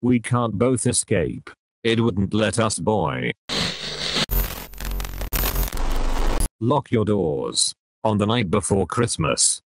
We can't both escape. It wouldn't let us boy. Lock your doors. On the night before Christmas.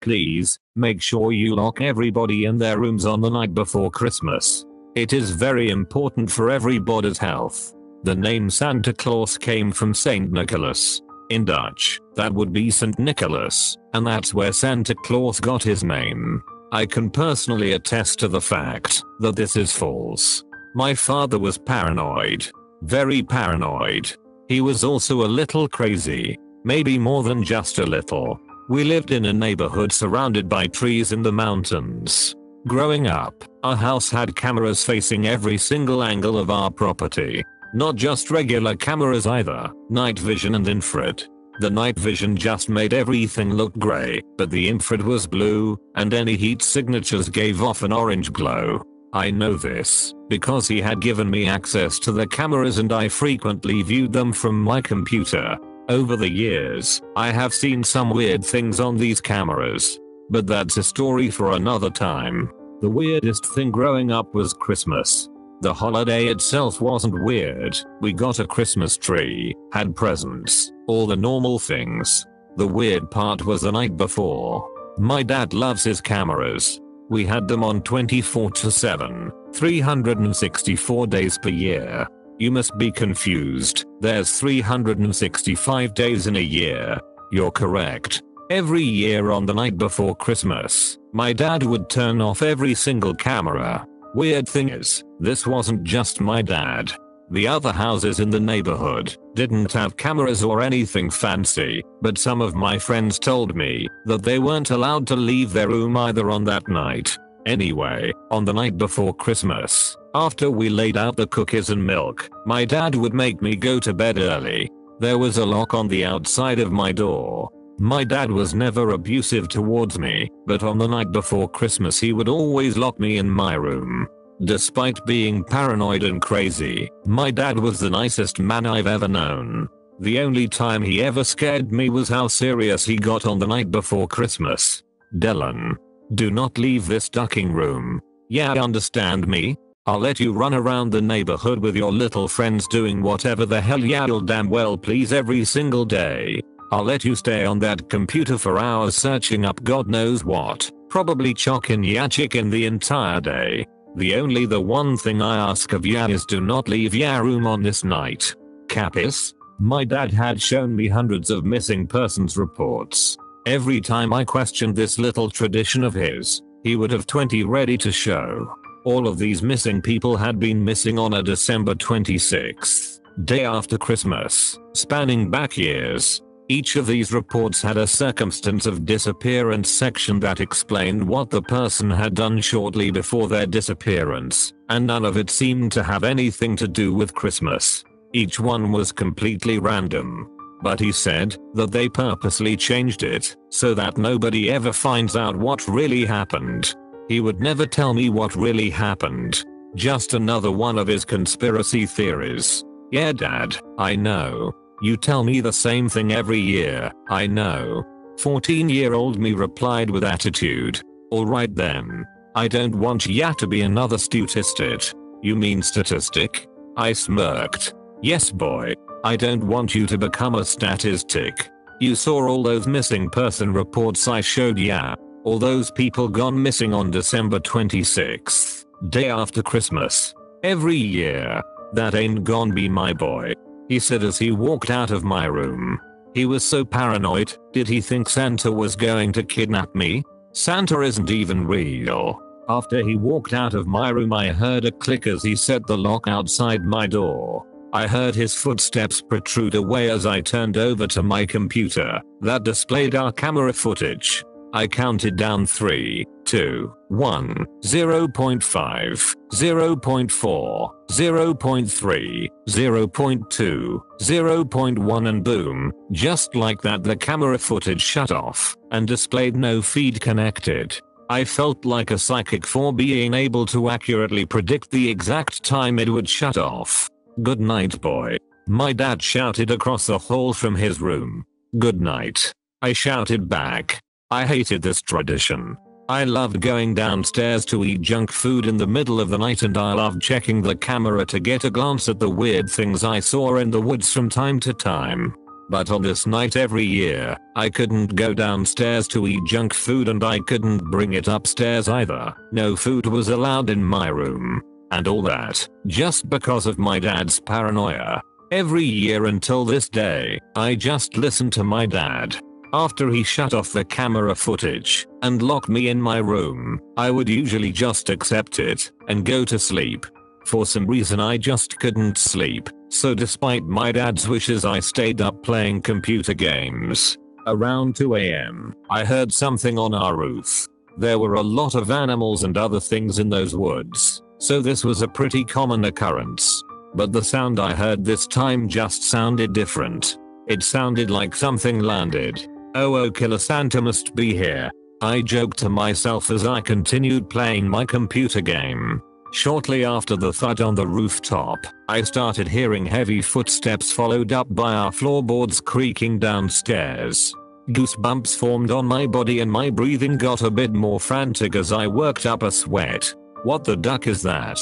Please, make sure you lock everybody in their rooms on the night before Christmas. It is very important for everybody's health. The name Santa Claus came from Saint Nicholas. In Dutch, that would be St. Nicholas, and that's where Santa Claus got his name. I can personally attest to the fact that this is false. My father was paranoid. Very paranoid. He was also a little crazy. Maybe more than just a little. We lived in a neighborhood surrounded by trees in the mountains. Growing up, our house had cameras facing every single angle of our property. Not just regular cameras either, night vision and infrared. The night vision just made everything look grey, but the infrared was blue, and any heat signatures gave off an orange glow. I know this, because he had given me access to the cameras and I frequently viewed them from my computer. Over the years, I have seen some weird things on these cameras. But that's a story for another time. The weirdest thing growing up was Christmas. The holiday itself wasn't weird. We got a Christmas tree, had presents, all the normal things. The weird part was the night before. My dad loves his cameras. We had them on 24 to 7, 364 days per year. You must be confused. There's 365 days in a year. You're correct. Every year on the night before Christmas, my dad would turn off every single camera. Weird thing is, this wasn't just my dad. The other houses in the neighborhood didn't have cameras or anything fancy, but some of my friends told me that they weren't allowed to leave their room either on that night. Anyway, on the night before Christmas, after we laid out the cookies and milk, my dad would make me go to bed early. There was a lock on the outside of my door. My dad was never abusive towards me, but on the night before Christmas he would always lock me in my room. Despite being paranoid and crazy, my dad was the nicest man I've ever known. The only time he ever scared me was how serious he got on the night before Christmas. Dylan. Do not leave this ducking room. Yeah understand me? I'll let you run around the neighborhood with your little friends doing whatever the hell you'll damn well please every single day. I'll let you stay on that computer for hours searching up god knows what, probably chokin ya chicken the entire day. The only the one thing I ask of ya is do not leave ya room on this night. Capis? My dad had shown me hundreds of missing persons reports. Every time I questioned this little tradition of his, he would have 20 ready to show. All of these missing people had been missing on a December 26th, day after Christmas, spanning back years. Each of these reports had a circumstance of disappearance section that explained what the person had done shortly before their disappearance, and none of it seemed to have anything to do with Christmas. Each one was completely random. But he said that they purposely changed it so that nobody ever finds out what really happened. He would never tell me what really happened. Just another one of his conspiracy theories. Yeah dad, I know. You tell me the same thing every year, I know. 14 year old me replied with attitude. Alright then. I don't want ya to be another statistic. You mean statistic? I smirked. Yes boy. I don't want you to become a statistic. You saw all those missing person reports I showed ya. All those people gone missing on December 26th, day after Christmas. Every year. That ain't gon' be my boy. He said as he walked out of my room. He was so paranoid, did he think Santa was going to kidnap me? Santa isn't even real. After he walked out of my room I heard a click as he set the lock outside my door. I heard his footsteps protrude away as I turned over to my computer that displayed our camera footage. I counted down 3, 2, 1, 0.5, 0.4, 0.3, 0.2, 0.1 and boom, just like that the camera footage shut off and displayed no feed connected. I felt like a psychic for being able to accurately predict the exact time it would shut off. Good night boy. My dad shouted across the hall from his room. Good night. I shouted back. I hated this tradition. I loved going downstairs to eat junk food in the middle of the night and I loved checking the camera to get a glance at the weird things I saw in the woods from time to time. But on this night every year, I couldn't go downstairs to eat junk food and I couldn't bring it upstairs either. No food was allowed in my room. And all that, just because of my dad's paranoia. Every year until this day, I just listened to my dad. After he shut off the camera footage and locked me in my room, I would usually just accept it and go to sleep. For some reason I just couldn't sleep, so despite my dad's wishes I stayed up playing computer games. Around 2am, I heard something on our roof. There were a lot of animals and other things in those woods, so this was a pretty common occurrence. But the sound I heard this time just sounded different. It sounded like something landed Oh oh killer Santa must be here. I joked to myself as I continued playing my computer game. Shortly after the thud on the rooftop, I started hearing heavy footsteps followed up by our floorboards creaking downstairs. Goosebumps formed on my body and my breathing got a bit more frantic as I worked up a sweat. What the duck is that?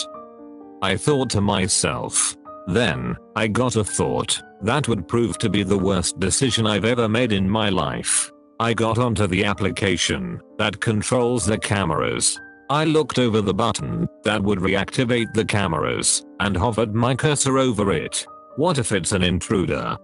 I thought to myself. Then, I got a thought. That would prove to be the worst decision I've ever made in my life. I got onto the application that controls the cameras. I looked over the button that would reactivate the cameras and hovered my cursor over it. What if it's an intruder?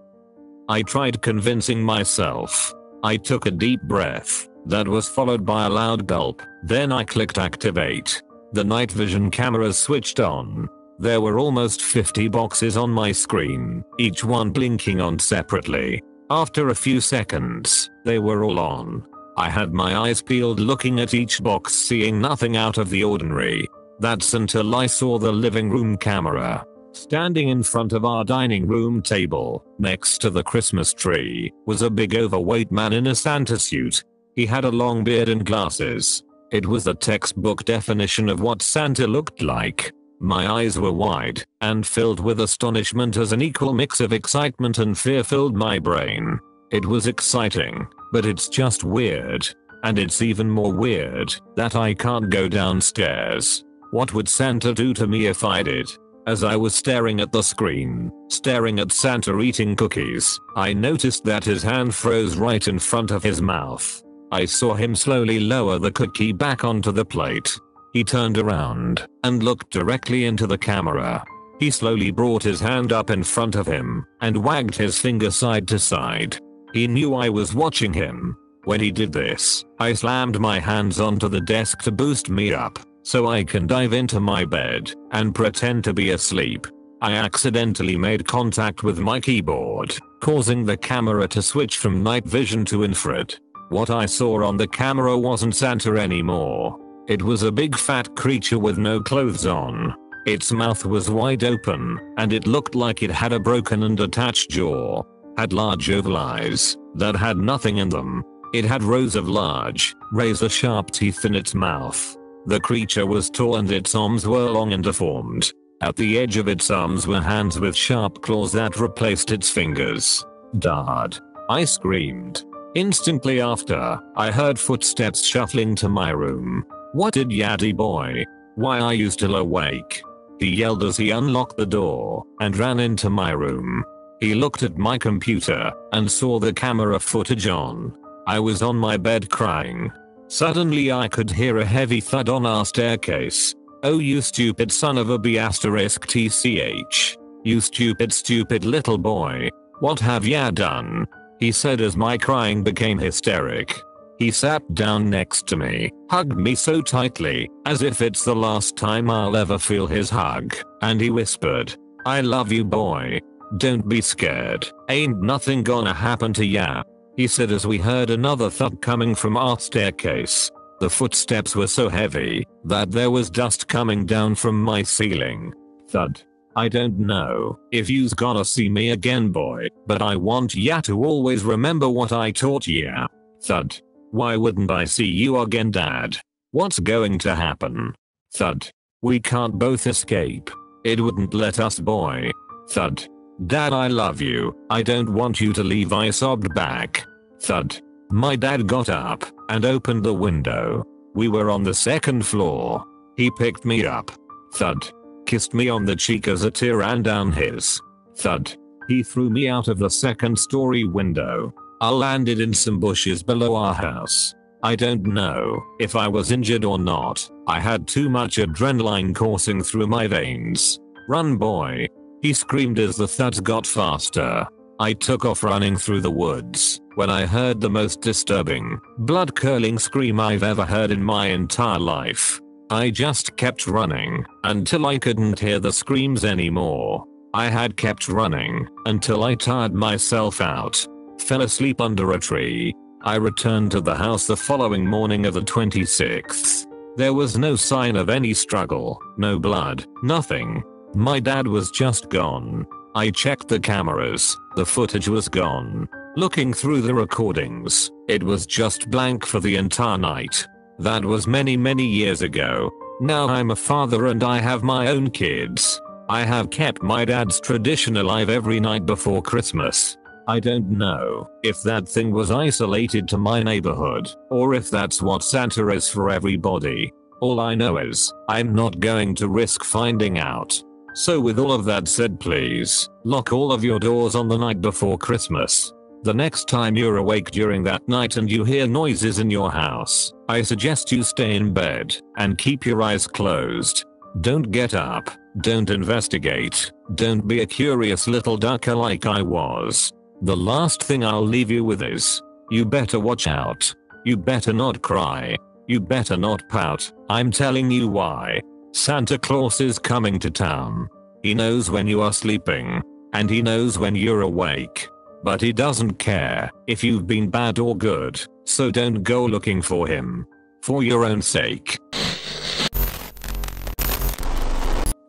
I tried convincing myself. I took a deep breath that was followed by a loud gulp. Then I clicked activate. The night vision cameras switched on there were almost 50 boxes on my screen, each one blinking on separately. After a few seconds, they were all on. I had my eyes peeled looking at each box seeing nothing out of the ordinary. That's until I saw the living room camera. Standing in front of our dining room table, next to the Christmas tree, was a big overweight man in a Santa suit. He had a long beard and glasses. It was the textbook definition of what Santa looked like. My eyes were wide and filled with astonishment as an equal mix of excitement and fear filled my brain. It was exciting, but it's just weird. And it's even more weird that I can't go downstairs. What would Santa do to me if I did? As I was staring at the screen, staring at Santa eating cookies, I noticed that his hand froze right in front of his mouth. I saw him slowly lower the cookie back onto the plate he turned around and looked directly into the camera. He slowly brought his hand up in front of him and wagged his finger side to side. He knew I was watching him. When he did this, I slammed my hands onto the desk to boost me up so I can dive into my bed and pretend to be asleep. I accidentally made contact with my keyboard, causing the camera to switch from night vision to infrared. What I saw on the camera wasn't Santa anymore. It was a big fat creature with no clothes on. Its mouth was wide open, and it looked like it had a broken and attached jaw. Had large oval eyes that had nothing in them. It had rows of large, razor sharp teeth in its mouth. The creature was tall and its arms were long and deformed. At the edge of its arms were hands with sharp claws that replaced its fingers. Dad. I screamed. Instantly after, I heard footsteps shuffling to my room. What did Yaddy boy? Why are you still awake? He yelled as he unlocked the door and ran into my room. He looked at my computer and saw the camera footage on. I was on my bed crying. Suddenly I could hear a heavy thud on our staircase. Oh you stupid son of a b asterisk tch. You stupid stupid little boy. What have ya done? He said as my crying became hysteric. He sat down next to me, hugged me so tightly, as if it's the last time I'll ever feel his hug, and he whispered, I love you boy. Don't be scared, ain't nothing gonna happen to ya. He said as we heard another thud coming from our staircase. The footsteps were so heavy that there was dust coming down from my ceiling. Thud. I don't know if you's gonna see me again boy, but I want ya to always remember what I taught ya. Thud. Why wouldn't I see you again dad? What's going to happen? Thud. We can't both escape. It wouldn't let us boy. Thud. Dad I love you. I don't want you to leave I sobbed back. Thud. My dad got up and opened the window. We were on the second floor. He picked me up. Thud. Kissed me on the cheek as a tear ran down his. Thud. He threw me out of the second story window. I landed in some bushes below our house. I don't know if I was injured or not. I had too much adrenaline coursing through my veins. Run boy. He screamed as the thuds got faster. I took off running through the woods when I heard the most disturbing, blood curdling scream I've ever heard in my entire life. I just kept running until I couldn't hear the screams anymore. I had kept running until I tired myself out. Fell asleep under a tree. I returned to the house the following morning of the 26th. There was no sign of any struggle, no blood, nothing. My dad was just gone. I checked the cameras, the footage was gone. Looking through the recordings, it was just blank for the entire night. That was many many years ago. Now I'm a father and I have my own kids. I have kept my dad's tradition alive every night before Christmas. I don't know if that thing was isolated to my neighborhood, or if that's what Santa is for everybody. All I know is, I'm not going to risk finding out. So with all of that said please, lock all of your doors on the night before Christmas. The next time you're awake during that night and you hear noises in your house, I suggest you stay in bed and keep your eyes closed. Don't get up, don't investigate, don't be a curious little ducker like I was. The last thing I'll leave you with is, you better watch out. You better not cry. You better not pout. I'm telling you why. Santa Claus is coming to town. He knows when you are sleeping. And he knows when you're awake. But he doesn't care if you've been bad or good, so don't go looking for him. For your own sake.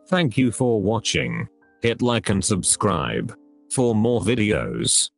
Thank you for watching. Hit like and subscribe for more videos.